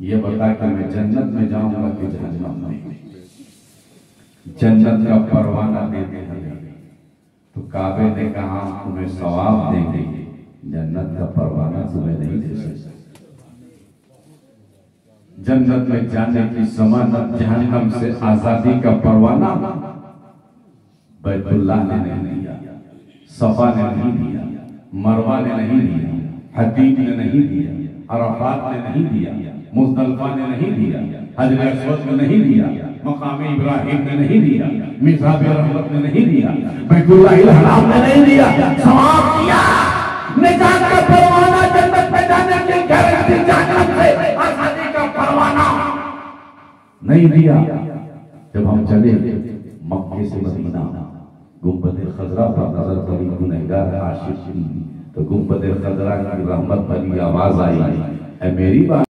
ये बता कि मैं जन्नत में जाऊँगा कि जहन्नम में? जन्नत का परवाना देते हैं। तो काबे ने कहा, तुम्हें सवाब देंगे। जन्नत का परवाना तुम्हें नहीं दे सकते। जन्नत में जाने की जमानत, जहन्नम से आज़ादी का परवाना बैतुल्लाह ने नहीं दिया सफ़ा ने नहीं दिया, मरवा ने नहीं दिया हदीब ने नहीं दिया। अरफात ने नहीं दिया, मुस्तलफा ने नहीं दिया, हजर असवद ने नहीं दिया, मकाम इब्राहिम ने नहीं दिया मिसाब रहमत ने नहीं दिया, बैतुल्लाह हराम ने नहीं दिया सवाब दिया निजात का परवाना जन्नत में जाने की गारंटी जन्नत से आज़ादी का परवाना। नहीं दिया। जब हम चले मक्के से मदीना गुंबद खजरा पर नज़र पड़ी गुनहगार आशिक की तो गुंबद खजरा की रहमत भरी आवाज़ आई है मेरी बात